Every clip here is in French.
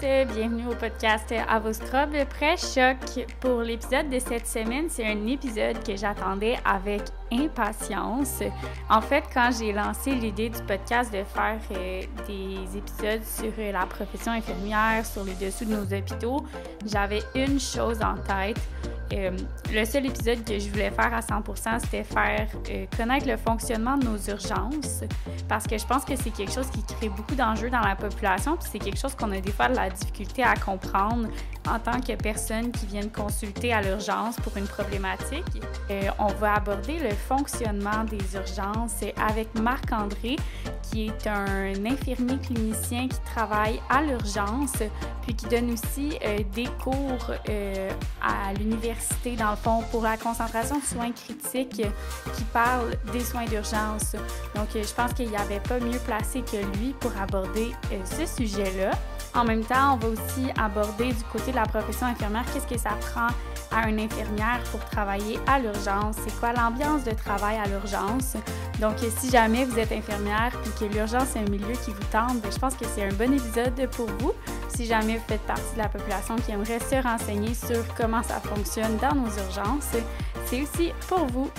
bienvenue au podcast À pré-choc. Pour l'épisode de cette semaine, c'est un épisode que j'attendais avec impatience. En fait, quand j'ai lancé l'idée du podcast de faire euh, des épisodes sur euh, la profession infirmière, sur les dessous de nos hôpitaux, j'avais une chose en tête. Euh, le seul épisode que je voulais faire à 100%, c'était faire connaître le fonctionnement de nos urgences, parce que je pense que c'est quelque chose qui crée beaucoup d'enjeux dans la population, puis c'est quelque chose qu'on a des fois de la difficulté à comprendre en tant que personne qui vient consulter à l'urgence pour une problématique. on va aborder le fonctionnement des urgences avec Marc-André, qui est un infirmier clinicien qui travaille à l'urgence, puis qui donne aussi euh, des cours euh, à l'université, dans le fond, pour la concentration de soins critiques, qui parle des soins d'urgence. Donc, je pense qu'il n'y avait pas mieux placé que lui pour aborder euh, ce sujet-là. En même temps, on va aussi aborder du côté de la profession infirmière, qu'est-ce que ça prend à une infirmière pour travailler à l'urgence, c'est quoi l'ambiance de travail à l'urgence? Donc, si jamais vous êtes infirmière et que l'urgence est un milieu qui vous tente, ben, je pense que c'est un bon épisode pour vous. Si jamais vous faites partie de la population qui aimerait se renseigner sur comment ça fonctionne dans nos urgences, c'est aussi pour vous.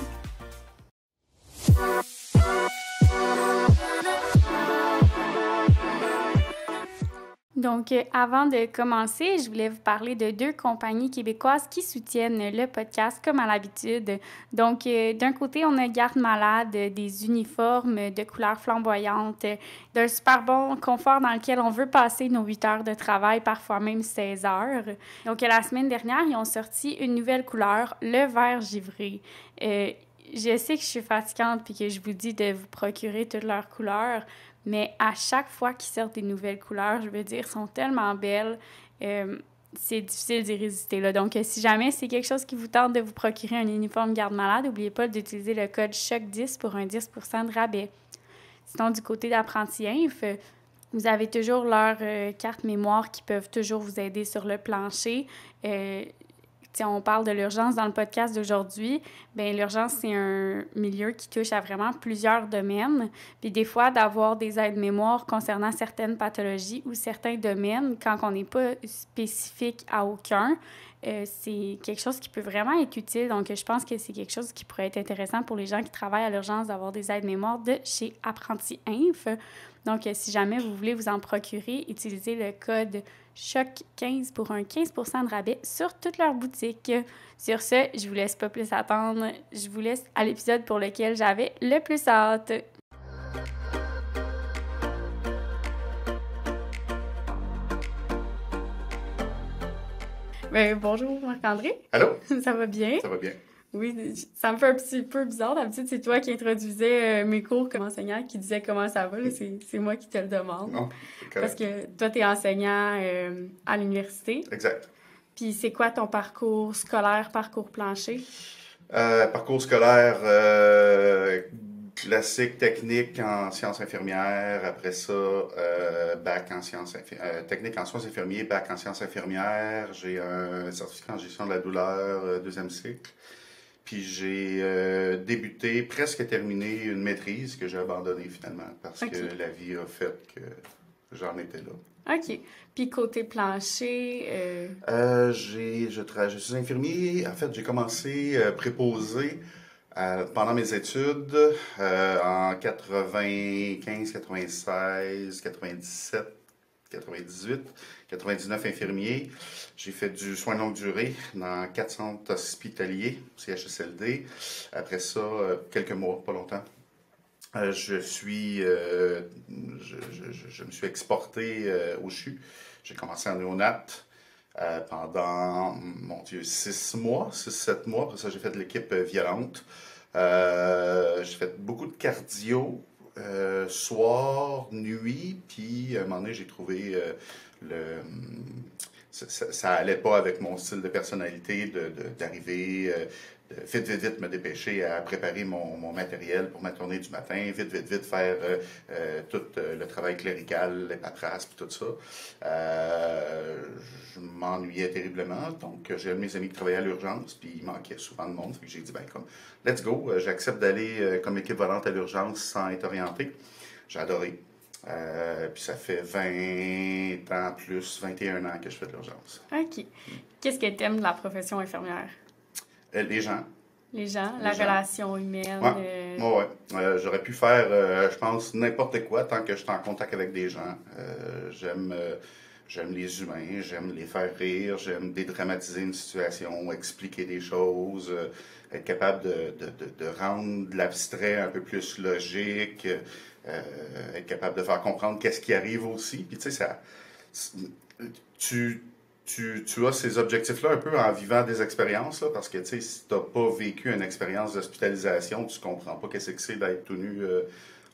Donc, euh, avant de commencer, je voulais vous parler de deux compagnies québécoises qui soutiennent le podcast comme à l'habitude. Donc, euh, d'un côté, on a Garde Malade, des uniformes de couleurs flamboyantes, d'un super bon confort dans lequel on veut passer nos 8 heures de travail, parfois même 16 heures. Donc, la semaine dernière, ils ont sorti une nouvelle couleur, le vert givré. Euh, je sais que je suis fatigante puis que je vous dis de vous procurer toutes leurs couleurs, mais à chaque fois qu'ils sortent des nouvelles couleurs, je veux dire, sont tellement belles. Euh, c'est difficile d'y résister. Là. Donc, si jamais c'est quelque chose qui vous tente de vous procurer un uniforme garde-malade, n'oubliez pas d'utiliser le code CHOC10 pour un 10% de rabais. Sinon, du côté d'Apprenti Inf, vous avez toujours leur euh, carte mémoire qui peuvent toujours vous aider sur le plancher. Euh, on parle de l'urgence dans le podcast d'aujourd'hui, bien, l'urgence, c'est un milieu qui touche à vraiment plusieurs domaines. Puis des fois, d'avoir des aides-mémoires concernant certaines pathologies ou certains domaines, quand on n'est pas spécifique à aucun, euh, c'est quelque chose qui peut vraiment être utile. Donc, je pense que c'est quelque chose qui pourrait être intéressant pour les gens qui travaillent à l'urgence d'avoir des aides-mémoires de chez Apprenti Inf. Donc, si jamais vous voulez vous en procurer, utilisez le code CHOC15 pour un 15% de rabais sur toute leur boutique. Sur ce, je vous laisse pas plus attendre. Je vous laisse à l'épisode pour lequel j'avais le plus hâte. Ben, bonjour Marc-André. Allô? Ça va bien? Ça va bien. Oui, ça me fait un petit peu bizarre. D'habitude, c'est toi qui introduisais euh, mes cours comme enseignant, qui disais comment ça va. C'est moi qui te le demande. Non, Parce que toi, tu es enseignant euh, à l'université. Exact. Puis c'est quoi ton parcours scolaire, parcours plancher? Euh, parcours scolaire classique, technique en sciences infirmières. Après ça, bac en sciences infirmières. technique en soins infirmiers, bac en sciences infirmières. J'ai un certificat en gestion de la douleur, deuxième cycle. Puis j'ai euh, débuté, presque terminé une maîtrise que j'ai abandonnée finalement parce que la vie a fait que j'en étais là. OK. Puis côté plancher? Euh... Euh, j'ai, je, je suis infirmier. En fait, j'ai commencé préposé pendant mes études en 95, 96, 97, 98, 99 infirmiers. J'ai fait du soin de longue durée dans quatre centres hospitaliers, CHSLD. Après ça, euh, quelques mois, pas longtemps. Euh, je suis, euh, je, me suis exporté au CHU. J'ai commencé en néonat pendant, mon Dieu, six mois, six, sept mois. Après ça, j'ai fait de l'équipe violente. j'ai fait beaucoup de cardio, euh, soir, nuit, puis à un moment donné, j'ai trouvé euh, le. Ça, ça, allait pas avec mon style de personnalité d'arriver, de, vite, vite, vite me dépêcher à préparer mon, matériel pour ma tournée du matin, vite, vite, vite faire euh, euh tout le travail clérical, les paperasses, puis tout ça. Euh, je m'ennuyais terriblement, donc j'ai mes amis qui travaillait à l'urgence, puis il manquait souvent de monde, j'ai dit, ben comme, let's go, j'accepte d'aller comme équivalente à l'urgence sans être orienté. J'ai adoré. Euh, puis ça fait 20 ans plus, 21 ans que je fais de l'urgence. OK. Qu'est-ce que tu de la profession infirmière? Euh, les gens. Les gens, la relation humaine. Ouais. Euh, ouais. J'aurais pu faire, je pense, n'importe quoi tant que je suis en contact avec des gens. j'aime J'aime les humains, j'aime les faire rire, j'aime dédramatiser une situation, expliquer des choses, être capable de, de, de rendre l'abstrait un peu plus logique, euh, être capable de faire comprendre qu'est-ce qui arrive aussi. Puis tu sais, ça, tu, tu, tu, as ces objectifs-là un peu en vivant des expériences, là, parce que tu sais, si tu n'as pas vécu une expérience d'hospitalisation, tu comprends pas qu'est-ce que c'est d'être tout nu euh,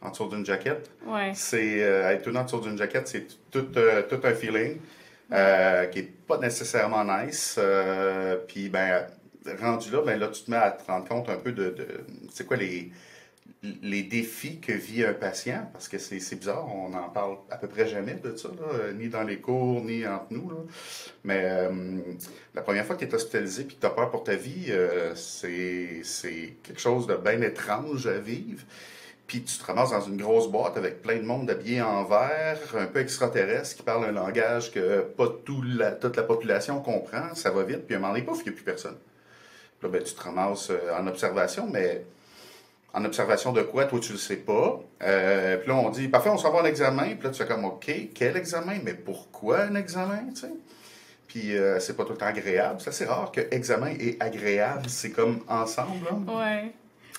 en dessous d'une jaquette. Ouais. C'est euh, être tout nu en dessous d'une jaquette, c'est tout, tout un feeling qui est pas nécessairement nice. Puis ben rendu là, ben là tu te mets à te rendre compte un peu de, de c'est quoi les les défis que vit un patient, parce que c'est bizarre, on n'en parle à peu près jamais de ça, ni dans les cours, ni entre nous. Mais euh, la première fois que tu es hospitalisé et que tu as peur pour ta vie, euh, c'est quelque chose de bien étrange à vivre. Puis tu te ramasses dans une grosse boîte avec plein de monde habillé en vert, un peu extraterrestre, qui parle un langage que pas toute la population comprend. Ça va vite, puis à un moment donné, pouf, il n'y a plus personne. Là, ben, tu te ramasses euh, en observation, mais en observation de quoi, toi, tu le sais pas. Euh, puis là, on dit, parfait, on s'en va en examen. Puis là, tu fais comme, OK, quel examen? Mais pourquoi un examen, tu sais? Puis euh, c'est pas tout le temps agréable. C'est assez rare que examen et agréable, c'est comme ensemble. Ouais.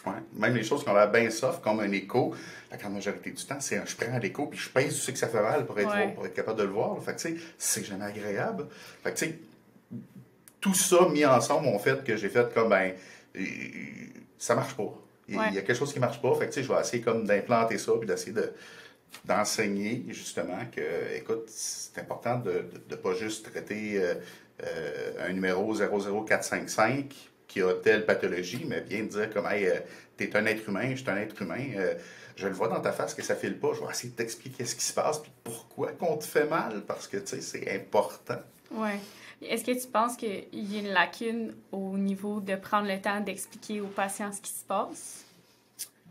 ouais. Même les choses qui ont l'air bien soft, comme un écho, la grande majorité du temps, c'est je prends l'écho puis je pèse, tu sais que ça fait mal pour être, pour être capable de le voir. Fait que, tu sais, c'est jamais agréable. Fait que, tu sais, tout ça mis ensemble ont fait que j'ai fait comme, ben, ça marche pas. Il y a quelque chose qui ne marche pas. Fait que, je vais essayer comme d'implanter ça puis d'essayer de, d'enseigner justement que, écoute, c'est important de ne pas juste traiter euh, euh, un numéro 00455 qui a telle pathologie, mais bien de dire comme, hey, euh, tu es un être humain, je suis un être humain, je le vois dans ta face que ça file pas, je vais essayer de t'expliquer ce qui se passe, puis pourquoi qu'on te fait mal, parce que, tu sais, c'est important. Oui. Est-ce que tu penses qu'il y a une lacune au niveau de prendre le temps d'expliquer aux patients ce qui se passe?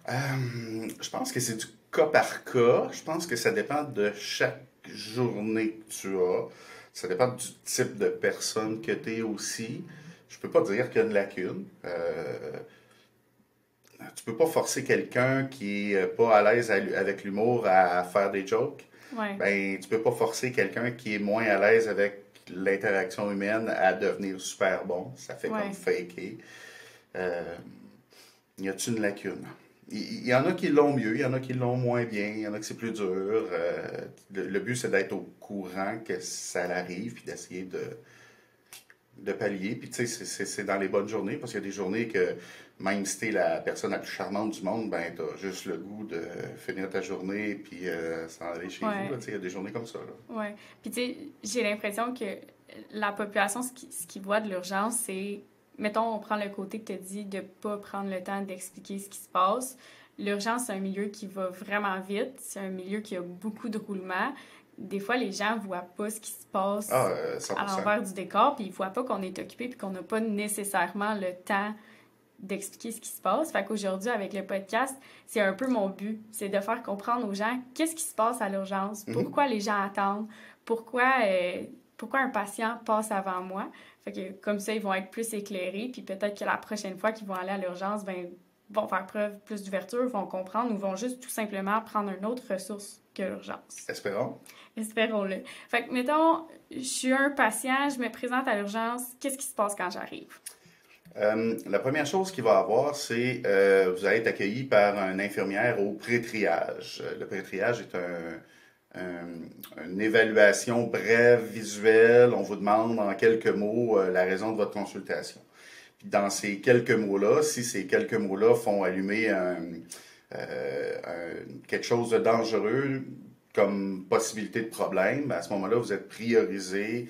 Euh, je pense que c'est du cas par cas. Je pense que ça dépend de chaque journée que tu as. Ça dépend du type de personne que tu es aussi. Je peux pas dire qu'il y a une lacune. Euh, tu peux pas forcer quelqu'un qui est pas à l'aise avec l'humour à faire des jokes. Ouais. Ben, tu peux pas forcer quelqu'un qui est moins à l'aise avec l'interaction humaine à devenir super bon. Ça fait comme faker. Euh, y a-t-il une lacune? Il y en a qui l'ont mieux, il y en a qui l'ont moins bien, il y en a qui c'est plus dur. Euh, le, but, c'est d'être au courant que ça arrive, puis d'essayer de, de pallier. Puis, tu sais, c'est dans les bonnes journées, parce qu'il y a des journées que, même si t'es la personne la plus charmante du monde, ben, t'as juste le goût de finir ta journée, puis euh, s'en aller chez vous. Tu sais, il y a des journées comme ça. Oui. Puis, tu sais, j'ai l'impression que la population, ce qui, ce qui voit de l'urgence, c'est mettons, on prend le côté que tu as dit de ne pas prendre le temps d'expliquer ce qui se passe. L'urgence, c'est un milieu qui va vraiment vite. C'est un milieu qui a beaucoup de roulements. Des fois, les gens ne voient pas ce qui se passe ah, euh, à l'envers du décor, puis ils ne voient pas qu'on est occupé, puis qu'on n'a pas nécessairement le temps d'expliquer ce qui se passe. Fait qu'aujourd'hui, avec le podcast, c'est un peu mon but. C'est de faire comprendre aux gens qu'est-ce qui se passe à l'urgence, mhm. pourquoi les gens attendent, pourquoi, euh, pourquoi un patient passe avant moi. Fait que comme ça, ils vont être plus éclairés, puis peut-être que la prochaine fois qu'ils vont aller à l'urgence, ben vont faire preuve plus d'ouverture, vont comprendre ou vont juste tout simplement prendre une autre ressource que l'urgence. Espérons. Espérons-le. Fait que, mettons, je suis un patient, je me présente à l'urgence, qu'est-ce qui se passe quand j'arrive? Euh, la première chose qu'il va avoir, c'est euh, vous allez être accueilli par une infirmière au pré-triage. Le pré-triage est un, une évaluation brève, visuelle. On vous demande en quelques mots euh, la raison de votre consultation. Puis dans ces quelques mots-là, si ces quelques mots-là font allumer euh, quelque chose de dangereux comme possibilité de problème, à ce moment-là, vous êtes priorisé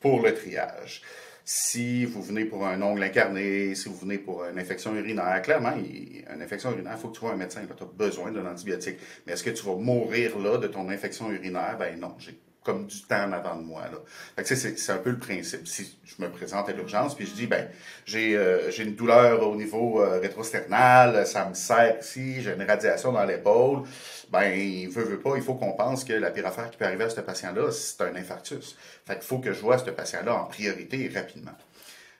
pour le triage. Si vous venez pour un ongle incarné, si vous venez pour une infection urinaire, clairement, une infection urinaire, il faut que tu vois un médecin, tu as besoin d'un antibiotique. Mais est-ce que tu vas mourir là de ton infection urinaire? Ben non, j'ai comme du temps avant de moi. Là. c'est, un peu le principe. Si je me présente à l'urgence, puis je dis, ben, j'ai, euh, j'ai une douleur au niveau euh, rétrosternal, ça me serre ici, j'ai une radiation dans l'épaule, ben, il veut, veut pas, il faut qu'on pense que la pire affaire qui peut arriver à ce patient-là, c'est un infarctus. Fait qu'il faut que je vois ce patient-là en priorité et rapidement.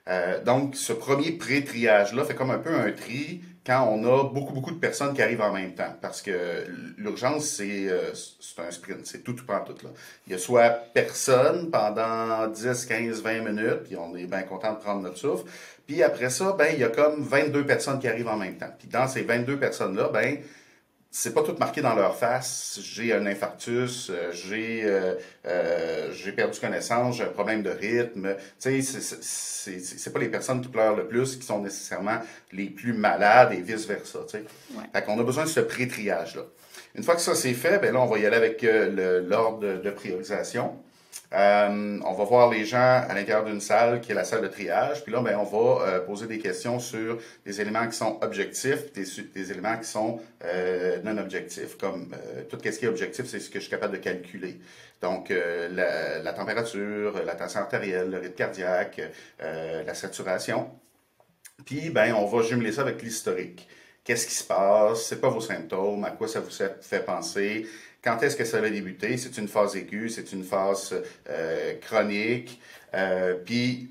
Euh, donc, ce premier pré-triage-là fait comme un peu un tri quand on a beaucoup, beaucoup de personnes qui arrivent en même temps. Parce que l'urgence, c'est euh, un sprint, c'est tout, tout prend tout. Là. Il y a soit personne pendant 10, 15, 20 minutes, puis on est bien content de prendre notre souffle. Puis après ça, ben, il y a comme 22 personnes qui arrivent en même temps. Puis dans ces 22 personnes-là, ben, c'est pas tout marqué dans leur face. J'ai un infarctus, euh, j'ai euh, euh, j'ai perdu connaissance, j'ai un problème de rythme. Tu sais, c'est pas les personnes qui pleurent le plus qui sont nécessairement les plus malades et vice versa. Tu sais. Fait qu'on a besoin de ce pré-triage là. Une fois que ça c'est fait, ben là on va y aller avec l'ordre de, de, priorisation. Euh, on va voir les gens à l'intérieur d'une salle qui est la salle de triage. Puis là, ben, on va euh, poser des questions sur des éléments qui sont objectifs, des, des éléments qui sont euh, non objectifs. Comme tout ce qui est objectif, c'est ce que je suis capable de calculer. Donc, la, température, la tension artérielle, le rythme cardiaque, la saturation. Puis, ben, on va jumeler ça avec l'historique. Qu'est-ce qui se passe? C'est quoi vos symptômes? À quoi ça vous fait penser? Quand est-ce que ça va débuter? C'est une phase aiguë, c'est une phase euh, chronique. Euh, puis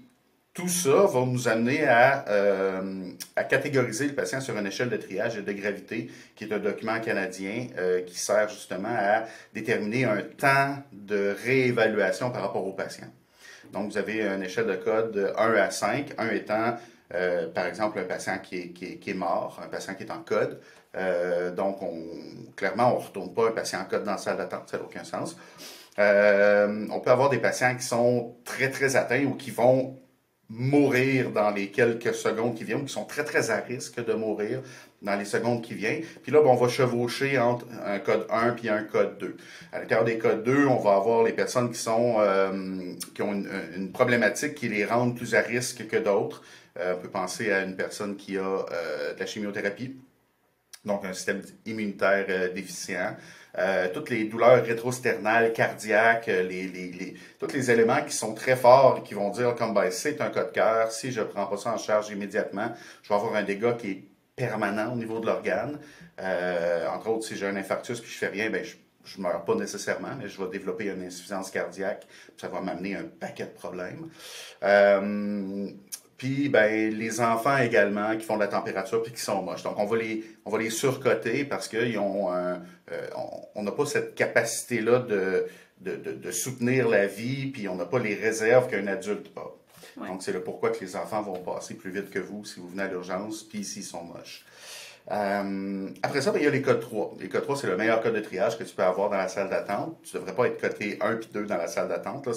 tout ça va nous amener à, euh, à, catégoriser le patient sur une échelle de triage et de gravité, qui est un document canadien qui sert justement à déterminer un temps de réévaluation par rapport au patient. Donc, vous avez une échelle de code de 1 à 5, 1 étant, par exemple, un patient qui est, mort, un patient qui est en code. Euh, donc, on, clairement, on ne retourne pas un patient en code dans la salle d'attente, ça n'a aucun sens. Euh, on peut avoir des patients qui sont très, très atteints ou qui vont mourir dans les quelques secondes qui viennent, qui sont très, très à risque de mourir dans les secondes qui viennent. Puis là, ben, on va chevaucher entre un code 1 puis un code 2. À l'intérieur des codes 2, on va avoir les personnes qui euh, ont une, problématique qui les rend plus à risque que d'autres. on peut penser à une personne qui a de la chimiothérapie donc un système immunitaire euh, déficient. Euh, toutes les douleurs rétrosternales, cardiaques, euh, les, les, tous les éléments qui sont très forts et qui vont dire comme ben, c'est un cas de cœur, si je ne prends pas ça en charge immédiatement, je vais avoir un dégât qui est permanent au niveau de l'organe. Entre autres, si j'ai un infarctus puis je fais rien, ben, je ne meurs pas nécessairement, mais je vais développer une insuffisance cardiaque, ça va m'amener un paquet de problèmes. Puis ben, les enfants également qui font de la température puis qui sont moches. Donc on va les, on va les surcoter parce qu'ils ont un, euh, on n'a pas cette capacité-là de, de, de, soutenir la vie, puis on n'a pas les réserves qu'un adulte a. Donc c'est le pourquoi que les enfants vont passer plus vite que vous si vous venez à l'urgence, puis s'ils sont moches. Euh, après ça, ben, il y a les codes 3. Les codes 3, c'est le meilleur code de triage que tu peux avoir dans la salle d'attente. Tu ne devrais pas être coté 1 puis 2 dans la salle d'attente.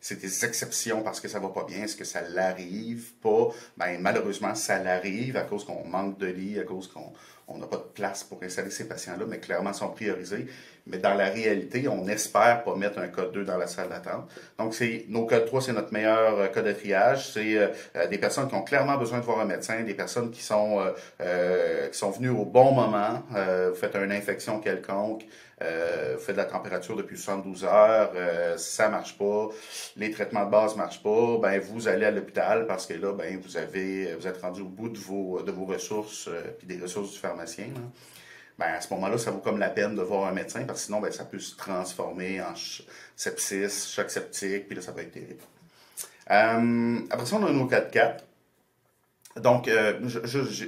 C'est des exceptions parce que ça va pas bien. Est-ce que ça l'arrive pas? Ben, malheureusement, ça l'arrive à cause qu'on manque de lit, à cause qu'on on n'a pas de place pour installer ces patients-là, mais clairement sont priorisés. Mais dans la réalité, on espère pas mettre un code 2 dans la salle d'attente. Donc, c'est nos codes 3, c'est notre meilleur euh, code de triage. C'est euh, euh, des personnes qui ont clairement besoin de voir un médecin, des personnes qui sont, qui sont venues au bon moment. vous faites une infection quelconque. Euh, vous de la température depuis 72 heures, euh, ça marche pas, les traitements de base marchent pas, ben vous allez à l'hôpital parce que là, ben vous avez, vous êtes rendu au bout de vos, de vos ressources euh, puis des ressources du pharmacien. Ben, à ce moment-là, ça vaut comme la peine de voir un médecin parce que sinon, ben, ça peut se transformer en sepsis, choc septique, puis là, ça va être terrible. Euh, après ça, on a nos 4-4. Donc, euh,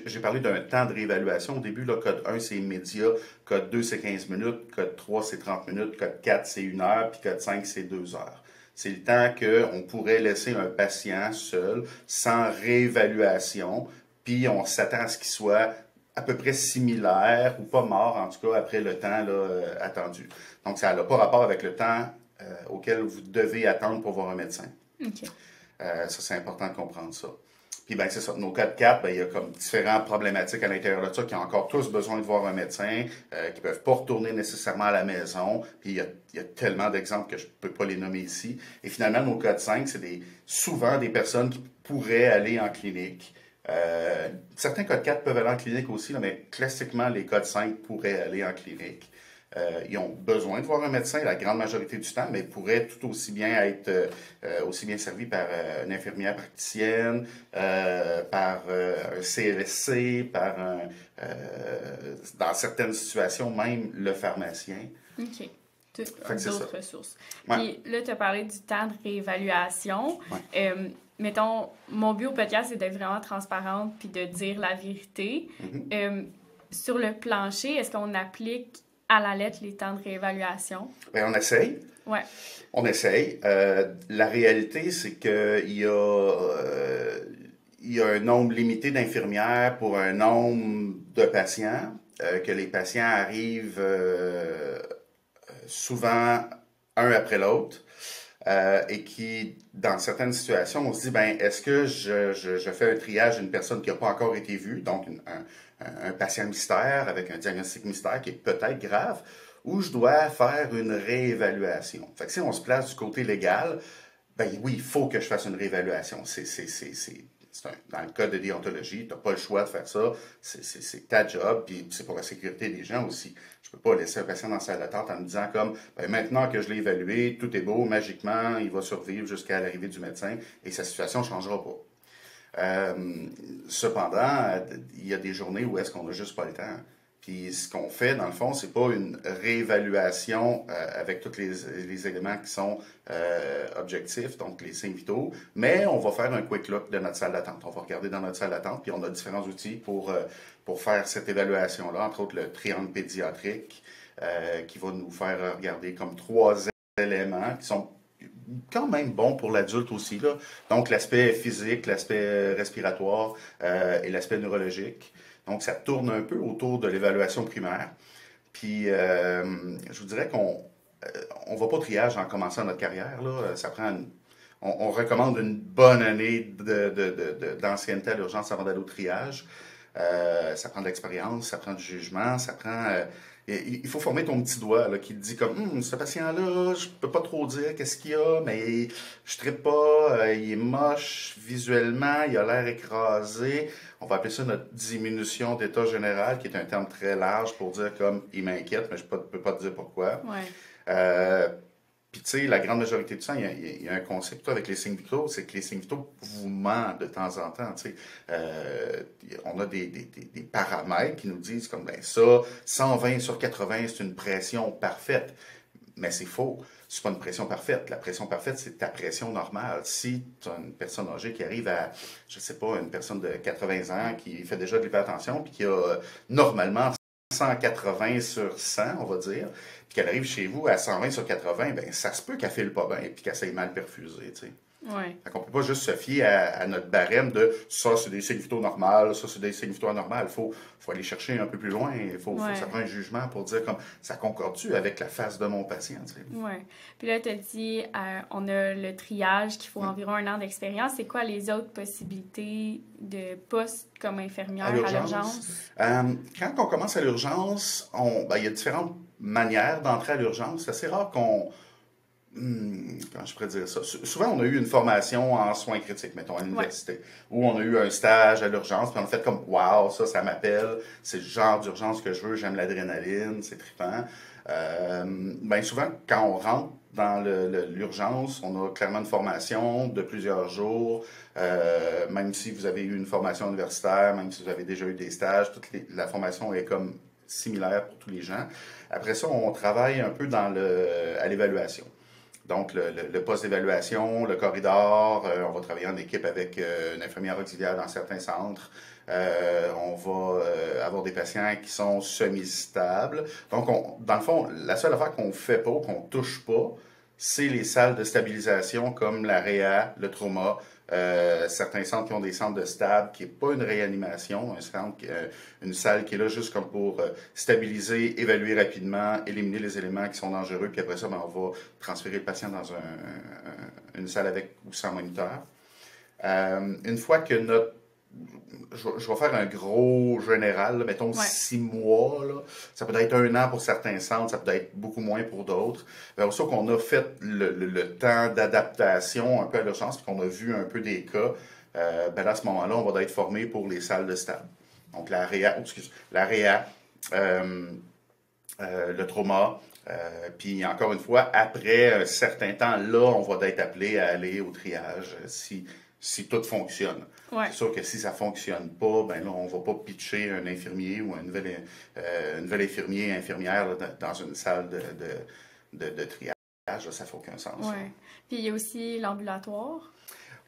j'ai parlé d'un temps de réévaluation. Au début, le code 1, c'est immédiat. Code 2, c'est 15 minutes. Code 3, c'est 30 minutes. Code 4, c'est 1 heure. Puis code 5, c'est 2 heures. C'est le temps qu'on pourrait laisser un patient seul, sans réévaluation. Puis on s'attend à ce qu'il soit à peu près similaire ou pas mort, en tout cas, après le temps là, euh, attendu. Donc, ça n'a pas rapport avec le temps euh, auquel vous devez attendre pour voir un médecin. ça, c'est important de comprendre ça. Puis ben c'est ça, nos cas de 4, ben, il y a comme différentes problématiques à l'intérieur de ça qui ont encore tous besoin de voir un médecin, euh, qui peuvent pas retourner nécessairement à la maison. Puis il y a, tellement d'exemples que je peux pas les nommer ici. Et finalement, nos cas de 5, c'est des, souvent des personnes qui pourraient aller en clinique. Euh, certains cas de 4 peuvent aller en clinique aussi, mais classiquement, les cas de 5 pourraient aller en clinique. Euh, ils ont besoin de voir un médecin la grande majorité du temps, mais ils pourraient tout aussi bien être euh, aussi bien servis par une infirmière praticienne, par un CLSC, par un, dans certaines situations même le pharmacien. OK d'autres ressources. Puis là, tu as parlé du temps de réévaluation. mettons, mon but au podcast, c'est d'être vraiment transparente puis de dire la vérité. Mm-hmm sur le plancher, est-ce qu'on applique à la lettre les temps de réévaluation? Bien, on essaye. Ouais. On essaye. Euh, la réalité, c'est qu'il y, a, euh, il y a un nombre limité d'infirmières pour un nombre de patients, euh, que les patients arrivent souvent un après l'autre. et qui, dans certaines situations, on se dit, ben, est-ce que je, je, fais un triage d'une personne qui n'a pas encore été vue, donc un, un patient mystère avec un diagnostic mystère qui est peut-être grave, ou je dois faire une réévaluation. Fait que si on se place du côté légal, ben oui, il faut que je fasse une réévaluation. C'est, dans le code de déontologie, tu n'as pas le choix de faire ça. C'est, ta job, puis c'est pour la sécurité des gens aussi. Je ne peux pas laisser un patient dans la salle d'attente en me disant comme, ben maintenant que je l'ai évalué, tout est beau, magiquement, il va survivre jusqu'à l'arrivée du médecin et sa situation ne changera pas. Euh, cependant, il y a des journées où est-ce qu'on n'a juste pas le temps. Puis ce qu'on fait, dans le fond, c'est pas une réévaluation euh, avec tous les, éléments qui sont euh, objectifs, donc les signes vitaux, mais on va faire un quick look de notre salle d'attente. On va regarder dans notre salle d'attente, puis on a différents outils pour, pour faire cette évaluation-là, entre autres le triangle pédiatrique, qui va nous faire regarder comme trois éléments qui sont quand même bon pour l'adulte aussi. Là. Donc, l'aspect physique, l'aspect respiratoire euh, et l'aspect neurologique. Donc, ça tourne un peu autour de l'évaluation primaire. Puis, euh, je vous dirais qu'on euh, on va pas au triage en commençant notre carrière. Là. Ça prend on, recommande une bonne année d'ancienneté de, à l'urgence avant d'aller au triage. ça prend de l'expérience, ça prend du jugement, ça prend il faut former ton petit doigt là, qui te dit comme hum, ce patient-là, je peux pas trop dire qu'est-ce qu'il a, mais je ne pas, euh, il est moche visuellement, il a l'air écrasé. On va appeler ça notre diminution d'état général, qui est un terme très large pour dire comme il m'inquiète, mais je ne peux, pas te dire pourquoi. Ouais. Euh, puis, tu sais, la grande majorité du temps, il y, a, un concept avec les signes vitaux, c'est que les signes vitaux vous mentent de temps en temps. Tu sais. Euh, on a des, des, des, paramètres qui nous disent comme, ben ça, 120 sur 80, c'est une pression parfaite. Mais c'est faux. C'est pas une pression parfaite. La pression parfaite, c'est ta pression normale. Si tu as une personne âgée qui arrive à, je sais pas, une personne de 80 ans qui fait déjà de l'hypertension, puis qui a normalement 180 sur 100, on va dire, puis qu'elle arrive chez vous à 120 sur 80, ben ça se peut qu'elle file pas bien puis qu'elle s'est mal perfusée, tu sais. Ouais. Fait qu'on peut pas juste se fier à, notre barème de ça, c'est des signes vitaux normaux, ça, c'est des signes vitaux anormaux. Il faut, faut aller chercher un peu plus loin. Il faut, faut, ça prend un jugement pour dire comme ça concorde-tu avec la face de mon patient. Oui. Puis là, tu as dit, euh, on a le triage qu'il faut environ un an d'expérience. C'est quoi les autres possibilités de poste comme infirmière à l'urgence? Euh, quand on commence à l'urgence, ben, il y a différentes manières d'entrer à l'urgence. C'est assez rare qu'on Hmm, comment je pourrais dire ça? Souvent, on a eu une formation en soins critiques, mettons, à l'université, où on a eu un stage à l'urgence, puis on a fait comme, waouh, ça, ça m'appelle, c'est le genre d'urgence que je veux, j'aime l'adrénaline, c'est trippant. Euh, ben souvent, quand on rentre dans l'urgence, on a clairement une formation de plusieurs jours, euh, même si vous avez eu une formation universitaire, même si vous avez déjà eu des stages, toute la formation est comme similaire pour tous les gens. Après ça, on travaille un peu dans le, à l'évaluation. Donc, le, poste d'évaluation, le corridor, euh, on va travailler en équipe avec euh, une infirmière auxiliaire dans certains centres. Euh, on va avoir des patients qui sont semi-stables. Donc, dans le fond, la seule affaire qu'on fait pas, qu'on touche pas, c'est les salles de stabilisation comme la réa, le trauma, euh, certains centres qui ont des centres de stable, qui n'est pas une réanimation, un centre, euh, une salle qui est là juste comme pour euh, stabiliser, évaluer rapidement, éliminer les éléments qui sont dangereux, puis après ça, ben, on va transférer le patient dans une salle avec ou sans moniteur. une fois que notre je, vais faire un gros général, mettons six mois. Ça peut être un an pour certains centres, ça peut être beaucoup moins pour d'autres. Alors ça qu'on a fait le, temps d'adaptation un peu à l'urgence, puis qu'on a vu un peu des cas, euh, ben à ce moment-là, on va être formé pour les salles de stade. Donc la réa, excuse, la réa, euh, le trauma. puis encore une fois, après un certain temps, là, on va être appelé à aller au triage si, si tout fonctionne. C'est sûr que si ça ne fonctionne pas, ben là, on ne va pas pitcher un infirmier ou un nouvel, euh, nouvel infirmier, infirmière dans une salle de, de, de, triage. ça ne fait aucun sens. Oui. Puis il y a aussi l'ambulatoire.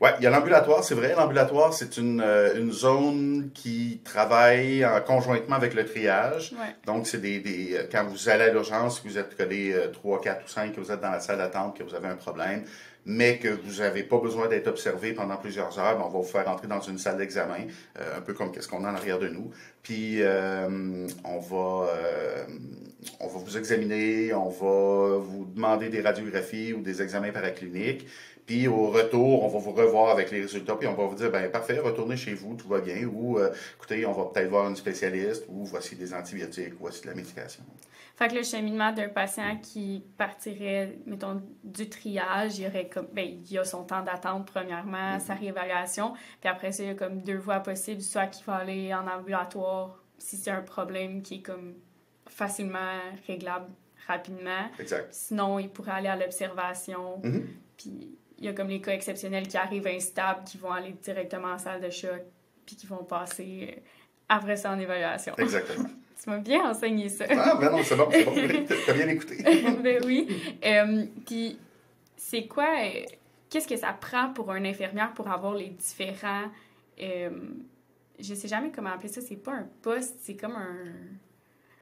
Oui, il y a l'ambulatoire, c'est vrai. L'ambulatoire, c'est une, euh, une, zone qui travaille en conjointement avec le triage. Donc, c'est des, des, euh, quand vous allez à l'urgence, vous êtes collé 3, 4 ou 5, que vous êtes dans la salle d'attente, que vous avez un problème, mais que vous n'avez pas besoin d'être observé pendant plusieurs heures, ben, on va vous faire entrer dans une salle d'examen, euh, un peu comme ce qu'on a en arrière de nous. Puis euh, on va euh, on va vous examiner, on va vous demander des radiographies ou des examens paracliniques. Puis au retour, on va vous revoir avec les résultats, puis on va vous dire, ben parfait, retournez chez vous, tout va bien, ou écoutez, on va peut-être voir une spécialiste, ou voici des antibiotiques, voici de la médication. Fait que le cheminement d'un patient qui partirait, mettons, du triage, il y aurait comme, ben, il y a son temps d'attente, premièrement, sa réévaluation, puis après ça, il y a comme deux voies possibles, soit qu'il va aller en ambulatoire si c'est un problème qui est comme facilement réglable rapidement. Exact. Sinon, il pourrait aller à l'observation, mm-hmm. puis il y a comme les cas exceptionnels qui arrivent instables, qui vont aller directement en salle de choc, puis qui vont passer euh, après ça en évaluation. Exactement. Tu m'as bien enseigné ça. Ah, ben non, c'est bon, c'est bon. T'as bien écouté. ben oui. Euh, puis, c'est quoi, euh, qu'est-ce que ça prend pour une infirmière pour avoir les différents. Euh, je sais jamais comment appeler ça. C'est pas un poste, c'est comme un.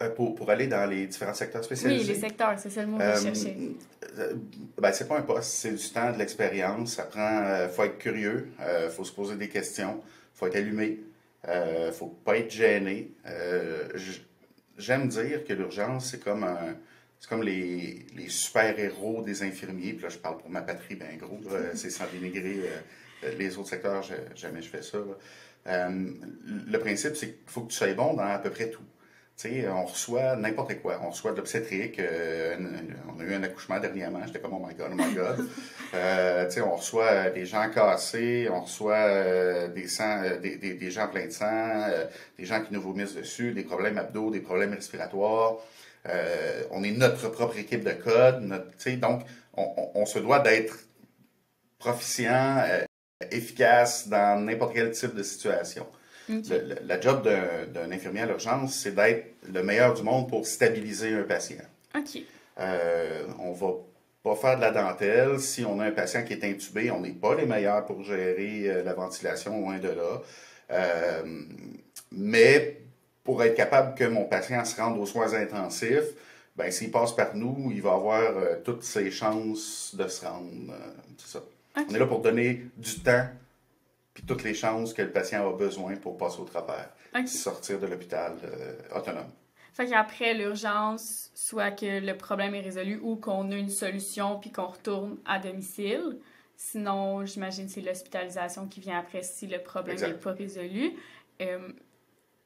Euh, pour, pour, aller dans les différents secteurs spécialisés. Oui, les secteurs, c'est ça le mot que je cherchais. Ben, c'est pas un poste, c'est du temps, de l'expérience. Ça prend. faut être curieux, il faut se poser des questions, faut être allumé, il faut pas être gêné j'aime dire que l'urgence, c'est comme un, c'est comme les, les super-héros des infirmiers. Puis là, je parle pour ma patrie, bien gros. c'est sans dénigrer euh, les autres secteurs, jamais je fais ça. Euh, le principe, c'est qu'il faut que tu sois bon dans à peu près tout on reçoit n'importe quoi. On reçoit de l'obstétrique. Euh, on a eu un accouchement dernièrement. J'étais comme, oh my God, oh my God. Euh, on reçoit des gens cassés. On reçoit euh, des, sang, des, des, gens pleins de sang, des gens qui nous vomissent dessus, des problèmes abdos, des problèmes respiratoires. on est notre propre équipe de code. donc, on, on, se doit d'être proficient, efficace dans n'importe quel type de situation la job d'un infirmier à l'urgence, c'est d'être le meilleur du monde pour stabiliser un patient. OK. Euh, on va pas faire de la dentelle. Si on a un patient qui est intubé, on n'est pas les meilleurs pour gérer euh, la ventilation, loin de là. Euh, mais pour être capable que mon patient se rende aux soins intensifs, ben, s'il passe par nous, il va avoir euh, toutes ses chances de se rendre. ça. On est là pour donner du temps puis toutes les chances que le patient a besoin pour passer au travers, sortir de l'hôpital euh, autonome. Fait qu'après l'urgence, soit que le problème est résolu ou qu'on a une solution puis qu'on retourne à domicile. Sinon, j'imagine que c'est l'hospitalisation qui vient après si le problème n'est pas résolu. Euh,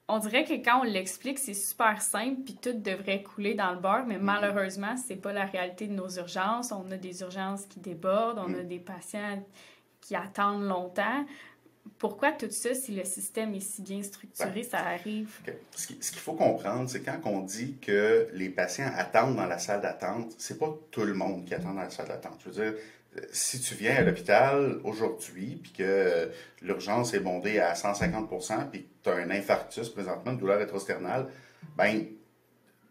on dirait que quand on l'explique, c'est super simple puis tout devrait couler dans le beurre, mais mm-hmm. malheureusement, c'est pas la réalité de nos urgences. On a des urgences qui débordent, on a mm. des patients qui attendent longtemps pourquoi tout ça, si le système est si bien structuré, ben, ça arrive? Ce qu'il faut comprendre, c'est quand on dit que les patients attendent dans la salle d'attente, c'est pas tout le monde qui attend dans la salle d'attente. Je veux dire, si tu viens à l'hôpital aujourd'hui, puis que l'urgence est bondée à 150% puis que tu as un infarctus présentement, une douleur rétrosternale, ben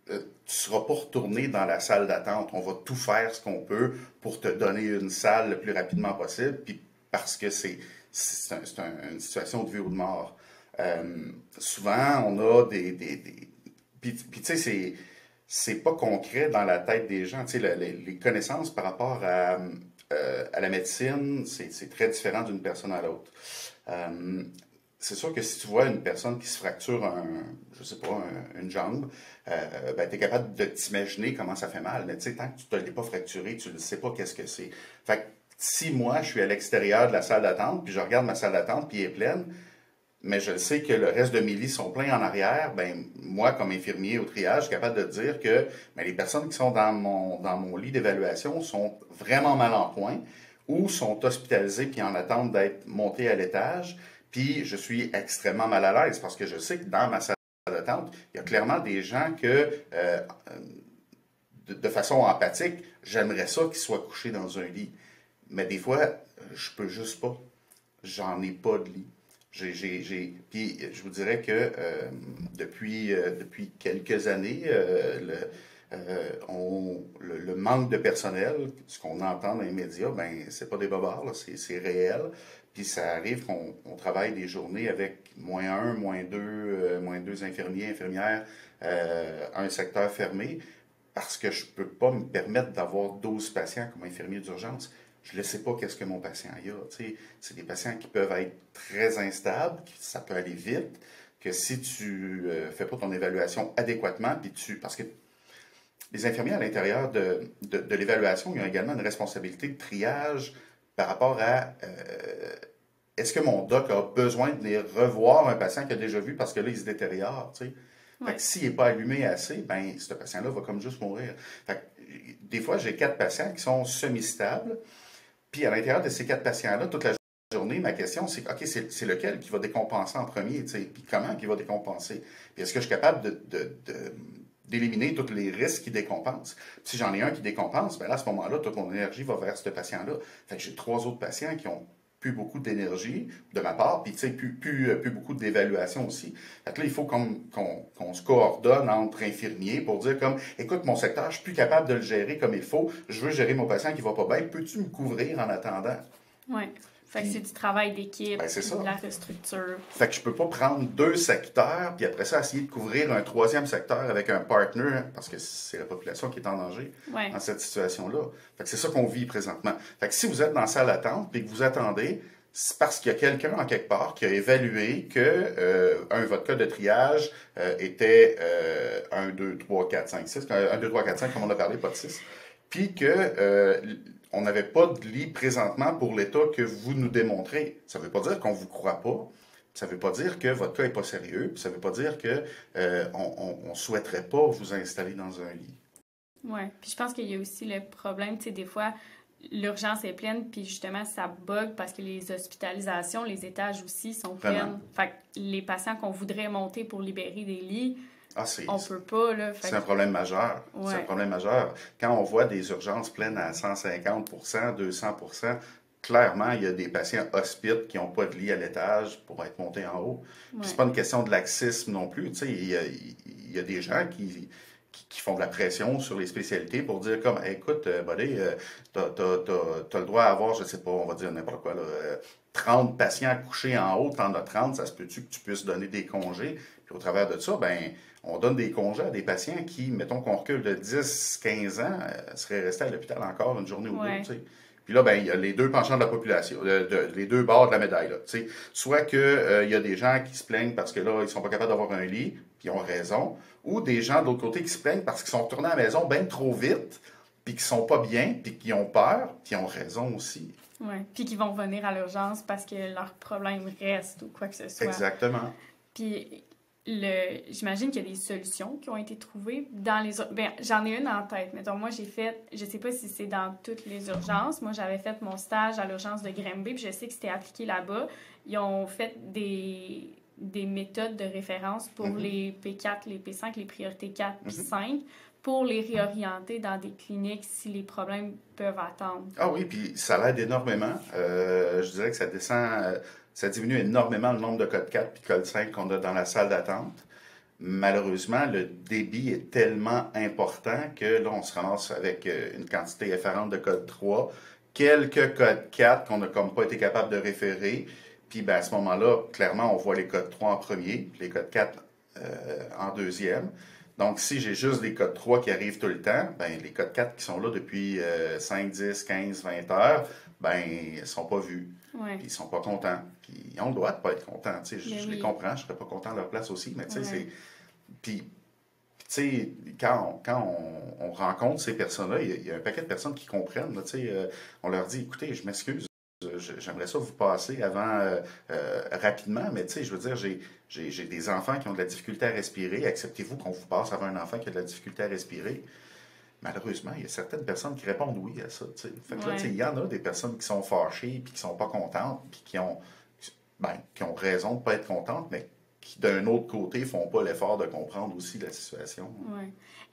euh, tu ne seras pas retourné dans la salle d'attente. On va tout faire ce qu'on peut pour te donner une salle le plus rapidement possible, puis parce que c'est c'est une situation de vie ou de mort. Euh, souvent, on a des. des, Puis, tu sais, c'est, c'est pas concret dans la tête des gens. Tu sais, les, connaissances par rapport à, euh, à la médecine, c'est, très différent d'une personne à l'autre. Euh, c'est sûr que si tu vois une personne qui se fracture un, je sais pas, une jambe, ben, tu es capable de t'imaginer comment ça fait mal. Mais tu sais, tant que tu ne l'as pas fracturé, tu ne sais pas qu'est-ce que c'est. Fait si moi, je suis à l'extérieur de la salle d'attente, puis je regarde ma salle d'attente, puis elle est pleine, mais je sais que le reste de mes lits sont pleins en arrière, ben moi, comme infirmier au triage, je suis capable de dire que ben, les personnes qui sont dans mon, dans mon lit d'évaluation sont vraiment mal en point ou sont hospitalisées puis en attente d'être montées à l'étage. Puis je suis extrêmement mal à l'aise parce que je sais que dans ma salle d'attente, il y a clairement des gens que... Euh, de, façon empathique, j'aimerais ça qu'il soit couché dans un lit. Mais des fois, je peux juste pas. J'en ai pas de lit. Puis je vous dirais que euh, depuis, euh, depuis quelques années, euh, le, manque de personnel, ce qu'on entend dans les médias, ben c'est pas des bobards, c'est, réel. Puis ça arrive qu'on travaille des journées avec moins un, moins deux, moins deux infirmiers, infirmières, un secteur fermé, parce que je peux pas me permettre d'avoir 12 patients comme infirmier d'urgence je ne sais pas qu'est-ce que mon patient a. C'est des patients qui peuvent être très instables, ça peut aller vite, que si tu ne euh, fais pas ton évaluation adéquatement, puis tu. Parce que les infirmiers à l'intérieur de, de, l'évaluation, ils ont également une responsabilité de triage par rapport à euh, est-ce que mon doc a besoin de les revoir un patient qu'il a déjà vu parce que là, il se détériore. Fait que s'il n'est pas allumé assez, ben ce patient-là va comme juste mourir. des fois, j'ai quatre patients qui sont semi-stables, puis à l'intérieur de ces quatre patients-là, toute la journée, ma question, c'est OK, c'est lequel qui va décompenser en premier, puis comment il va décompenser? Puis est-ce que je suis capable de, d'éliminer tous les risques qui décompensent? si j'en ai un qui décompense, bien là, à ce moment-là, toute mon énergie va vers ce patient-là. Fait que j'ai trois autres patients qui ont plus beaucoup d'énergie de ma part, puis tu sais, plus, plus, euh, plus beaucoup d'évaluation aussi. Fait là, il faut qu'on se coordonne entre infirmiers pour dire comme, écoute, mon secteur, je suis plus capable de le gérer comme il faut, je veux gérer mon patient qui va pas bien, peux-tu me couvrir en attendant? Oui. Fait que c'est du travail d'équipe, ben, de la restructure. Fait que je peux pas prendre deux secteurs, puis après ça, essayer de couvrir un troisième secteur avec un partner, parce que c'est la population qui est en danger dans cette situation-là. Fait que c'est ça qu'on vit présentement. Fait que si vous êtes dans la salle d'attente, puis que vous attendez, c'est parce qu'il y a quelqu'un en quelque part qui a évalué que euh, un votre cas de triage euh, était euh, 1, 2, 3, 4, 5, 6. 1, 2, 3, 4, 5, comme on a parlé, pas de 6. Puis que euh, on n'avait pas de lit présentement pour l'état que vous nous démontrez. Ça ne veut pas dire qu'on ne vous croit pas. Ça ne veut pas dire que votre cas n'est pas sérieux. Ça ne veut pas dire qu'on euh, ne souhaiterait pas vous installer dans un lit. Oui. Puis je pense qu'il y a aussi le problème, tu sais, des fois, l'urgence est pleine, puis justement, ça bug parce que les hospitalisations, les étages aussi sont pleins. Fait que les patients qu'on voudrait monter pour libérer des lits, ah, on peut pas, là. C'est un problème majeur. C'est un problème majeur. Quand on voit des urgences pleines à 150% 200% clairement, il y a des patients hospites qui n'ont pas de lit à l'étage pour être montés en haut. Ce C'est pas une question de laxisme non plus. il, y a, des gens qui, qui, font de la pression sur les spécialités pour dire comme, écoute, euh, buddy, euh, tu as, le droit à avoir, je sais pas, on va dire n'importe quoi, 30 euh, patients couchés en haut, t'en as 30, ça se peut-tu que tu puisses donner des congés? Puis au travers de ça, ben on donne des congés à des patients qui, mettons qu'on recule de 10, 15 ans, euh, seraient restés à l'hôpital encore une journée ou deux. Puis là, ben, il y a les deux penchants de la population, les deux bords de la médaille. Là, Soit qu'il euh, y a des gens qui se plaignent parce que là, ils sont pas capables d'avoir un lit, puis ils ont raison, ou des gens de l'autre côté qui se plaignent parce qu'ils sont retournés à la maison bien trop vite, puis qui sont pas bien, puis qui ont peur, puis ils ont raison aussi. Oui, puis qui vont venir à l'urgence parce que leur problème reste ou quoi que ce soit. Exactement. Puis j'imagine qu'il y a des solutions qui ont été trouvées dans les ben j'en ai une en tête mais moi j'ai fait je sais pas si c'est dans toutes les urgences moi j'avais fait mon stage à l'urgence de Granby puis je sais que c'était appliqué là-bas ils ont fait des des méthodes de référence pour mm-hmm. les P4 les P5 les priorités 4 puis 5 mm-hmm. pour les réorienter dans des cliniques si les problèmes peuvent attendre. Ah oui, puis ça l'aide énormément. Euh, je dirais que ça descend, euh, ça diminue énormément le nombre de code 4 puis code 5 qu'on a dans la salle d'attente. Malheureusement, le débit est tellement important que là, on se ramasse avec euh, une quantité effarante de code 3, quelques codes 4 qu'on n'a comme pas été capable de référer. Puis ben, à ce moment-là, clairement, on voit les codes 3 en premier, les codes 4 euh, en deuxième. Donc, si j'ai juste des codes 3 qui arrivent tout le temps, ben, les codes 4 qui sont là depuis 5, 10, 15, 20 heures, ben, ils ne sont pas vus. Ouais. Ils sont pas contents. Puis ils ont le droit de pas être contents. Je, je les comprends, je serais pas content à leur place aussi, mais tu sais, c'est. Puis, tu sais, quand, on, quand on, rencontre ces personnes-là, il y, a un paquet de personnes qui comprennent. Tu sais, euh, on leur dit écoutez, je m'excuse, j'aimerais ça vous passer avant euh, euh, rapidement, mais tu sais, je veux dire, j'ai des enfants qui ont de la difficulté à respirer. Acceptez-vous qu'on vous passe avant un enfant qui a de la difficulté à respirer? malheureusement, il y a certaines personnes qui répondent oui à ça. il y en a des personnes qui sont fâchées, puis qui sont pas contentes, puis qui ont, ben, qui ont raison de ne pas être contentes, mais qui, d'un autre côté, font pas l'effort de comprendre aussi la situation.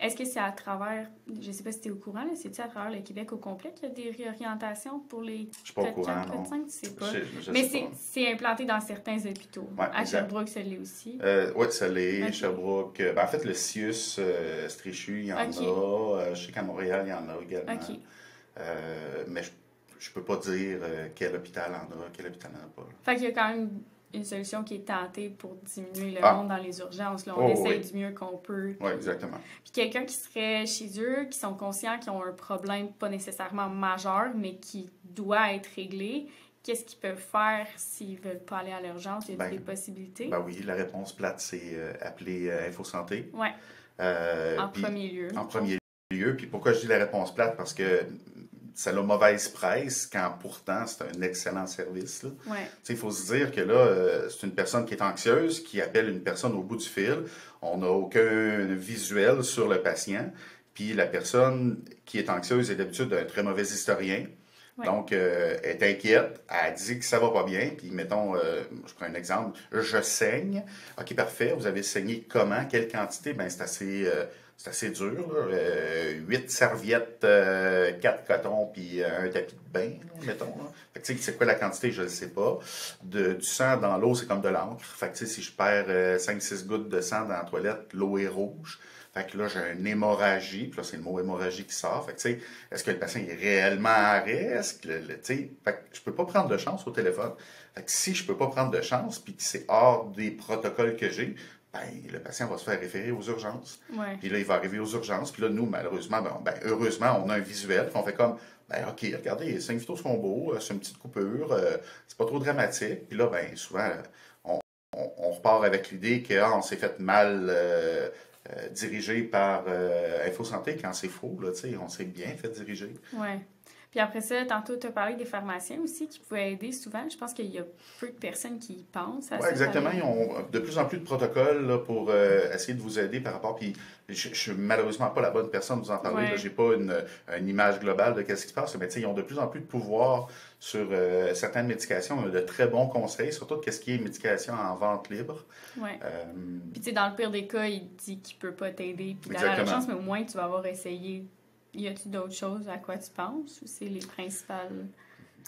Est-ce que c'est à travers, je ne sais pas si tu es au courant, c'est-tu à travers le Québec au complet qu'il y a des réorientations pour les Je suis pas au courant, non. 5, tu sais pas. Je- je sais Mais c'est- implanté dans certains hôpitaux. Ouais, à exact. Sherbrooke, ça l'est aussi. Euh, oui, ça l'est. Ok. Sherbrooke. euh, ben, en fait, le CIUS, euh, Stréchu, il y en a. Euh, je sais qu'à Montréal, il y en a également. Mais je, je peux pas dire quel hôpital en a, quel hôpital n'en a pas. Fait qu'il y a quand même une solution qui est tentée pour diminuer le Ah. monde dans les urgences. Là. On Oh, essaye oui. du mieux qu'on peut. Oui, exactement. Puis quelqu'un qui serait chez eux, qui sont conscients qu'ils ont un problème pas nécessairement majeur, mais qui doit être réglé, qu'est-ce qu'ils peuvent faire s'ils veulent pas aller à l'urgence? Y a Ben, des possibilités? Ben oui, la réponse plate, c'est euh, appeler euh, Info Santé. Ouais, Euh, en premier lieu. En premier lieu. Puis pourquoi je dis la réponse plate? Parce que ça a mauvaise presse quand pourtant c'est un excellent service. Ouais, Il faut se dire que là, euh, c'est une personne qui est anxieuse, qui appelle une personne au bout du fil. On n'a aucun visuel sur le patient. Puis la personne qui est anxieuse est d'habitude un très mauvais historien. Ouais. Donc, euh, elle est inquiète, elle dit que ça va pas bien, puis mettons, euh, je prends un exemple, je saigne. OK, parfait, vous avez saigné comment, quelle quantité? Ben, c'est assez, euh, c'est assez dur. Euh, huit serviettes, euh, quatre cotons, puis euh, un tapis de bain, mettons. Fait que, c'est quoi la quantité, je ne sais pas. De, du sang dans l'eau, c'est comme de l'encre. Fait que, si je perds 5-6 gouttes de sang dans la toilette, l'eau est rouge. Fait que là, j'ai une hémorragie, puis là, c'est le mot hémorragie qui sort. Fait que, est-ce que le patient est réellement à arrêt? Est-ce que, le, le- fait que je peux pas prendre de chance au téléphone. Fait que si je peux pas prendre de chance, puis que c'est hors des protocoles que j'ai, ben, le patient va se faire référer aux urgences. ouais. Puis là, il va arriver aux urgences. Puis là, nous, malheureusement, ben, ben, heureusement, on a un visuel. Puis on fait comme, ben, OK, regardez, c'est une phyto combo, c'est une petite coupure, euh, c'est pas trop dramatique. Puis là, ben, souvent, euh, on, on- on repart avec l'idée qu'on s'est fait mal euh, euh, diriger par euh, InfoSanté quand c'est faux. Là, on s'est bien fait diriger. Ouais. Puis après ça, tantôt, tu as parlé des pharmaciens aussi qui pouvaient aider souvent. Je pense qu'il y a peu de personnes qui y pensent à Oui, ça. exactement. Ils ont de plus en plus de protocoles là, pour euh, essayer de vous aider par rapport. Puis je, je suis malheureusement pas la bonne personne de vous en parler. Ouais. Je n'ai pas une, une image globale de ce qui se passe. Mais tu sais, ils ont de plus en plus de pouvoir sur euh, certaines médications. On a de très bons conseils, surtout de ce qui est médication en vente libre. Ouais. Euh, Puis, tu sais, dans le pire des cas, il dit qu'il peut pas t'aider. Puis, dans la chance, mais au moins, tu vas avoir essayé. Y a-tu d'autres choses à quoi tu penses ou c'est les principales?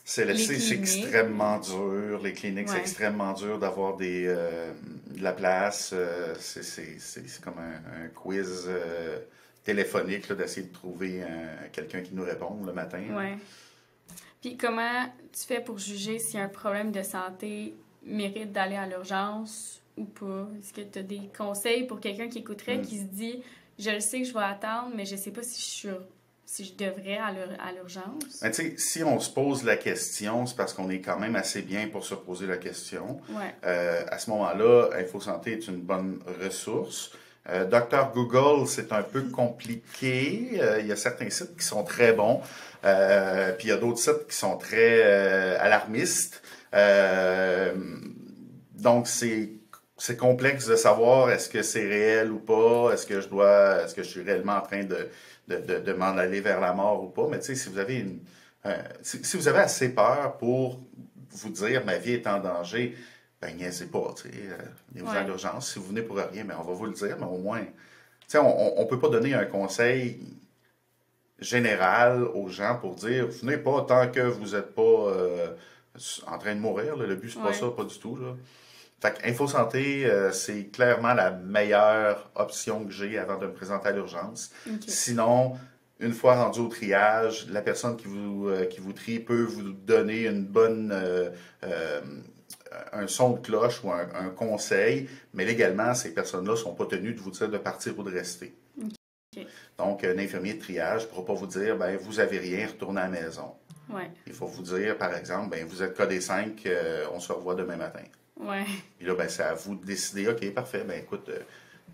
C'est extrêmement dur. Les cliniques, c'est extrêmement dur d'avoir des euh, de la place. euh, c'est- comme un, un quiz euh, téléphonique d'essayer de trouver un- quelqu'un qui nous répond le matin. Ouais. Puis, comment tu fais pour juger si un problème de santé mérite d'aller à l'urgence ou pas? Est-ce que tu as des conseils pour quelqu'un qui écouterait, Mm. qui se dit Je le sais que je vais attendre, mais je sais pas si je, suis, si je devrais à l'ur- à l'urgence? Ben, si on se pose la question, c'est parce qu'on est quand même assez bien pour se poser la question. Ouais. Euh, à ce moment-là, InfoSanté est une bonne ressource. Euh, Docteur Google, c'est un peu compliqué. Euh, il y a certains sites qui sont très bons, puis il y a d'autres sites qui sont très alarmistes. Donc, c'est c'est complexe de savoir est-ce que c'est réel ou pas, est-ce que je dois, est-ce que je suis réellement en train de, de, de, de m'en aller vers la mort ou pas. Mais tu sais, si vous avez une, euh, si, si vous avez assez peur pour vous dire ma vie est en danger, ben niaisez pas, tu sais, euh, Ouais. l'urgence. Si vous venez pour rien, ben on va vous le dire, mais au moins, tu sais, on, on, peut pas donner un conseil général aux gens pour dire venez pas tant que vous êtes pas euh, en train de mourir. là. Le but c'est pas Ouais. ça, pas du tout. Là. Fait que Info Santé, euh, c'est clairement la meilleure option que j'ai avant de me présenter à l'urgence. Sinon, une fois rendu au triage, la personne qui vous, euh, qui vous trie peut vous donner une bonne, euh, un son de cloche ou un, un conseil, mais légalement, ces personnes-là ne sont pas tenues de vous dire de partir ou de rester. Donc, un infirmier de triage ne pourra pas vous dire, ben, vous avez rien, retournez à la maison. Ouais. Il faut vous dire, par exemple, ben, vous êtes codé 5, euh, on se revoit demain matin. Ouais. Puis là, ben, c'est à vous de décider, OK, parfait, ben écoute, euh,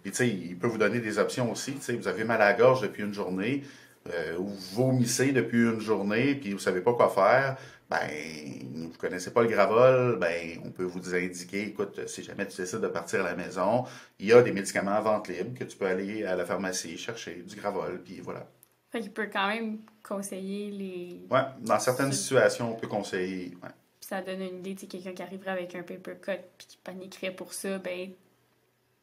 puis tu sais, il peut vous donner des options aussi. Tu sais, vous avez mal à la gorge depuis une journée, euh, ou vous vomissez depuis une journée, puis vous savez pas quoi faire. Ben, vous connaissez pas le gravol, ben, on peut vous indiquer, écoute, si jamais tu décides de partir à la maison, il y a des médicaments à vente libre que tu peux aller à la pharmacie chercher du gravol, puis voilà. Fait qu'il peut quand même conseiller les. Ouais, dans certaines situations, on peut conseiller. ouais. Ça donne une idée, tu sais, quelqu'un qui arriverait avec un paper cut puis qui paniquerait pour ça, ben,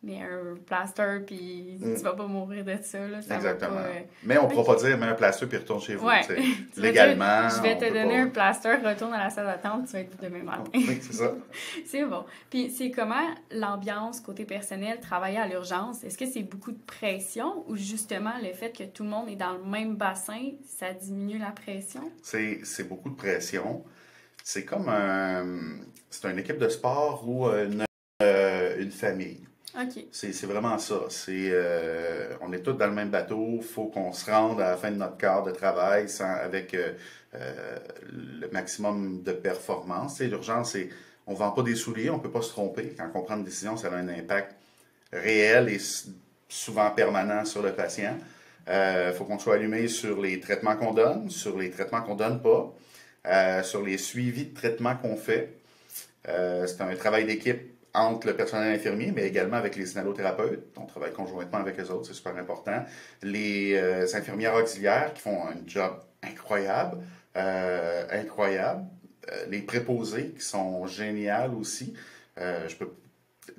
mais un plaster, puis Mm. tu vas pas mourir de ça. Là, ça va Exactement. pas, euh, Mais on ne pourra pas dire, mets un plaster puis retourne chez vous. Ouais. Légalement. dire, je vais te donner pas- un plaster, retourne à la salle d'attente, tu vas être demain matin. Oui, c'est ça. c'est bon. Puis c'est comment l'ambiance côté personnel, travailler à l'urgence? Est-ce que c'est beaucoup de pression ou justement le fait que tout le monde est dans le même bassin, ça diminue la pression? C'est c'est beaucoup de pression. C'est comme un. C'est une équipe de sport ou une, euh, une famille. OK. C'est vraiment ça. C'est euh, on est tous dans le même bateau. Il faut qu'on se rende à la fin de notre quart de travail sans, avec euh, euh, le maximum de performance. L'urgence, c'est on ne vend pas des souliers, on ne peut pas se tromper. Quand on prend une décision, ça a un impact réel et souvent permanent sur le patient. Il faut qu'on soit allumé sur les traitements qu'on donne, sur les traitements qu'on donne pas, euh, sur les suivis de traitements qu'on fait. Euh, c'est un travail d'équipe entre le personnel infirmier, mais également avec les inhalothérapeutes. On travaille conjointement avec eux autres, c'est super important. Les euh, infirmières auxiliaires qui font un job incroyable, incroyable. Les préposés qui sont géniales aussi. Je peux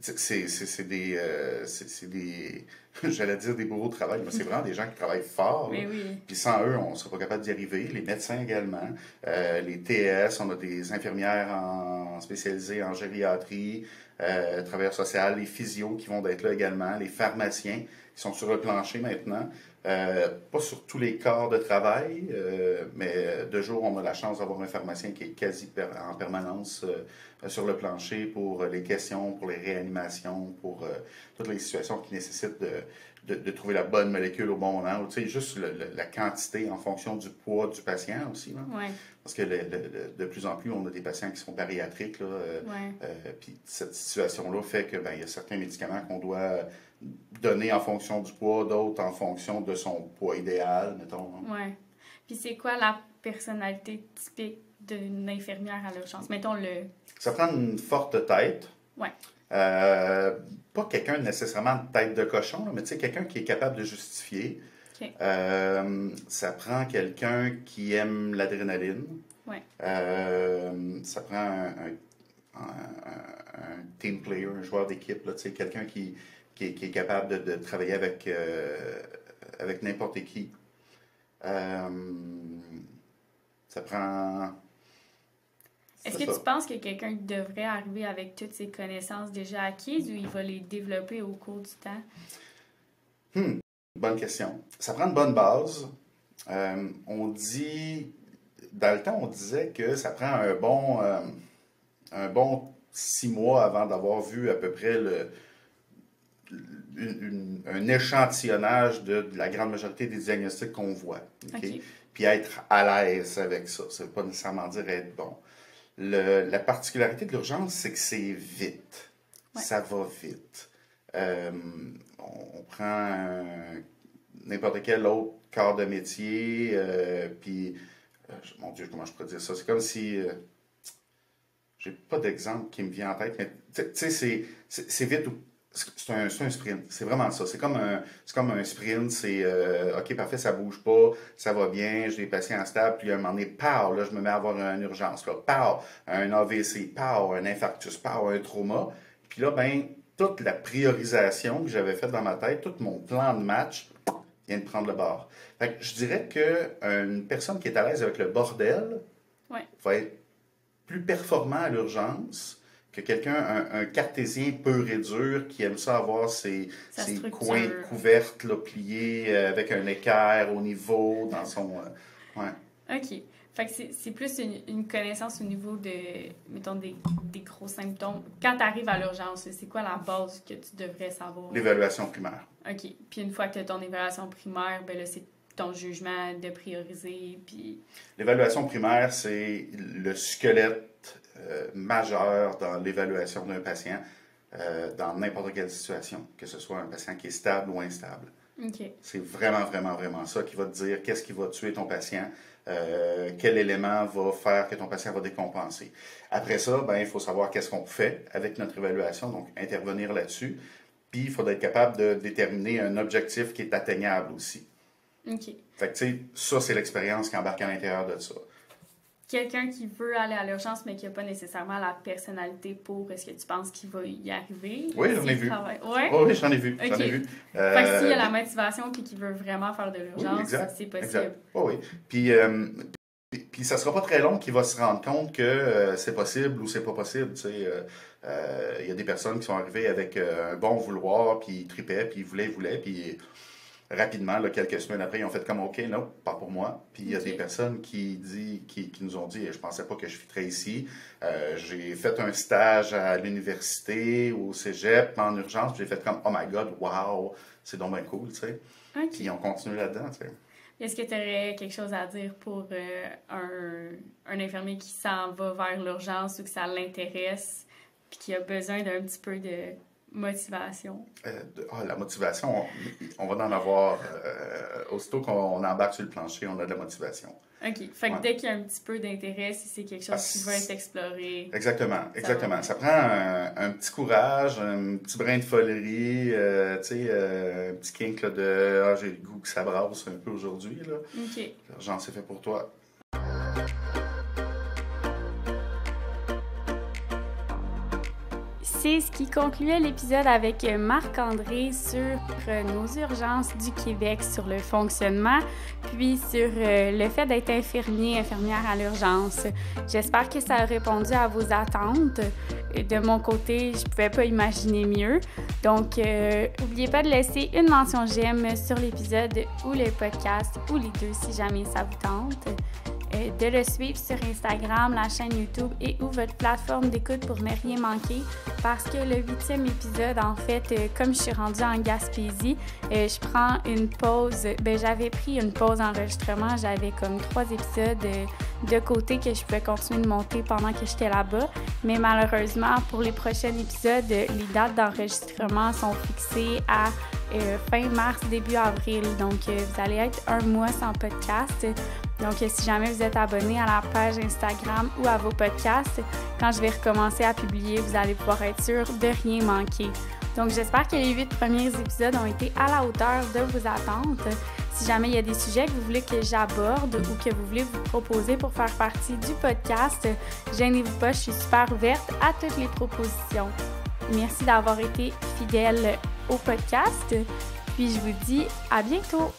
c'est c'est- c'est des, euh, c'est c'est des j'allais dire des bourreaux de travail, mais c'est vraiment des gens qui travaillent fort. Mais oui. Puis sans eux, on ne serait pas capable d'y arriver. Les médecins également. Euh, les TS, on a des infirmières en, spécialisées en gériatrie, euh, travailleurs sociaux, les physios qui vont être là également, les pharmaciens qui sont sur le plancher maintenant. Euh, pas sur tous les corps de travail, euh, mais de jour, on a la chance d'avoir un pharmacien qui est quasi per- en permanence euh, sur le plancher pour les questions, pour les réanimations, pour euh, toutes les situations qui nécessitent de, de, de trouver la bonne molécule au bon moment. Ou, tu sais, juste le- le- la quantité en fonction du poids du patient aussi. là. Ouais. Parce que le- le- le- de plus en plus, on a des patients qui sont bariatriques. Là, Ouais. euh, puis cette situation-là fait que ben, il y a certains médicaments qu'on doit donner en fonction du poids, d'autres en fonction de son poids idéal, mettons. hein. Ouais. Puis c'est quoi la personnalité typique d'une infirmière à l'urgence? Mettons le. Ça prend une forte tête. Ouais. Euh, pas quelqu'un nécessairement de tête de cochon, là, mais tu sais, quelqu'un qui est capable de justifier. OK. Euh, ça prend quelqu'un qui aime l'adrénaline. Ouais. Euh, ça prend un, un- un- un team player, un joueur d'équipe, là, tu sais, quelqu'un qui, qui, est- qui est capable de, de travailler avec, euh, avec n'importe qui. Euh, ça prend. Est-ce que ça. tu penses que quelqu'un devrait arriver avec toutes ses connaissances déjà acquises ou il va les développer au cours du temps? Hmm, bonne question. Ça prend une bonne base. Euh, on dit, dans le temps, on disait que ça prend un bon, euh, un bon six mois avant d'avoir vu à peu près le, une- une- un échantillonnage de, de la grande majorité des diagnostics qu'on voit. OK? OK. Puis être à l'aise avec ça. Ça ne veut pas nécessairement dire être bon. Le- la particularité de l'urgence, c'est que c'est vite. Ouais. Ça va vite. Euh, on, on prend n'importe quel autre corps de métier, euh, puis, euh, mon Dieu, comment je pourrais dire ça? C'est comme si. j'ai pas d'exemple qui me vient en tête, mais tu sais, c'est vite ou. C'est un, sprint. C'est vraiment ça. C'est comme un, comme un sprint. C'est euh, OK, parfait, ça bouge pas, ça va bien, j'ai des patients stables, puis à un moment donné, pow, là, je me mets à avoir une urgence. Là, pow, un AVC, pow, un infarctus, pow, un trauma. Puis là, ben, toute la priorisation que j'avais faite dans ma tête, tout mon plan de match vient de prendre le bord. Fait que je dirais qu'une personne qui est à l'aise avec le bordel Ouais. va être plus performant à l'urgence que quelqu'un, un, un cartésien pur et dur qui aime ça avoir ses, ses coins couvertes là, pliés euh, avec un équerre au niveau dans son... euh, ouais. OK. Fait que c'est c'est plus une, une connaissance au niveau de, mettons, des, des gros symptômes. Quand tu arrives à l'urgence, c'est quoi la base que tu devrais savoir? L'évaluation primaire. OK. Puis une fois que tu as ton évaluation primaire, ben là, c'est ton jugement de prioriser, puis... L'évaluation primaire, c'est le squelette euh, majeur dans l'évaluation d'un patient euh, dans n'importe quelle situation, que ce soit un patient qui est stable ou instable. C'est vraiment, vraiment, vraiment ça qui va te dire qu'est-ce qui va tuer ton patient, euh, quel élément va faire que ton patient va décompenser. Après ça, ben, il faut savoir qu'est-ce qu'on fait avec notre évaluation, donc intervenir là-dessus. Puis, il faudra être capable de déterminer un objectif qui est atteignable aussi. OK. Fait que, ça, c'est l'expérience qui embarque à l'intérieur de ça. Quelqu'un qui veut aller à l'urgence, mais qui n'a pas nécessairement la personnalité pour, est-ce que tu penses qu'il va y arriver? Oui, j'en ai vu. Ouais? oui, j'en ai vu. J'en ai vu. Euh, fait que s'il y a la motivation et qu'il veut vraiment faire de l'urgence, c'est possible. Exact. oui. Puis, euh, puis, ça sera pas très long qu'il va se rendre compte que euh, c'est possible ou c'est pas possible. Tu sais, il y a des personnes qui sont arrivées avec un bon vouloir, puis ils tripaient, puis ils voulaient, ils voulaient, puis rapidement, là, quelques semaines après, ils ont fait comme OK, non, pas pour moi. Puis il y a des personnes qui, dit, qui, qui, nous ont dit Je pensais pas que je fitrais ici. Euh, j'ai fait un stage à l'université, au cégep, en urgence. J'ai fait comme Oh my God, wow, c'est donc bien cool, tu sais. Puis ils ont continué là-dedans, tu sais. Est-ce que tu aurais quelque chose à dire pour euh, un, un infirmier qui s'en va vers l'urgence ou que ça l'intéresse, puis qui a besoin d'un petit peu de Motivation. Euh, ah, la motivation, on, va en avoir. Euh, aussitôt qu'on embarque sur le plancher, on a de la motivation. OK. Fait que dès qu'il y a un petit peu d'intérêt, si c'est quelque chose qui va être exploré. Exactement, exactement. Ça, prend un, petit courage, un petit brin de folerie, euh, tu sais, un petit kink de Ah, j'ai le goût que ça brasse un peu aujourd'hui. OK. J'en sais fait pour toi. C'est ce qui concluait l'épisode avec Marc-André sur nos urgences du Québec, sur le fonctionnement, puis sur euh, le fait d'être infirmier, infirmière à l'urgence. J'espère que ça a répondu à vos attentes. De mon côté, je ne pouvais pas imaginer mieux. Donc, n'oubliez euh, pas de laisser une mention j'aime sur l'épisode ou le podcast, ou les deux si jamais ça vous tente. Euh, de le suivre sur Instagram, la chaîne YouTube et ou votre plateforme d'écoute pour ne rien manquer parce que le huitième épisode, en fait, euh, comme je suis rendue en Gaspésie, euh, je prends une pause. Ben, j'avais pris une pause enregistrement. J'avais comme trois épisodes de côté que je pouvais continuer de monter pendant que j'étais là-bas. Mais malheureusement, pour les prochains épisodes, les dates d'enregistrement sont fixées à fin mars, début avril. Donc, vous allez être un mois sans podcast. Donc, si jamais vous êtes abonné à la page Instagram ou à vos podcasts, quand je vais recommencer à publier, vous allez pouvoir être sûr de rien manquer. Donc, j'espère que les huit premiers épisodes ont été à la hauteur de vos attentes. Si jamais il y a des sujets que vous voulez que j'aborde ou que vous voulez vous proposer pour faire partie du podcast, gênez-vous pas, je suis super ouverte à toutes les propositions. Merci d'avoir été fidèle au podcast. Puis je vous dis à bientôt.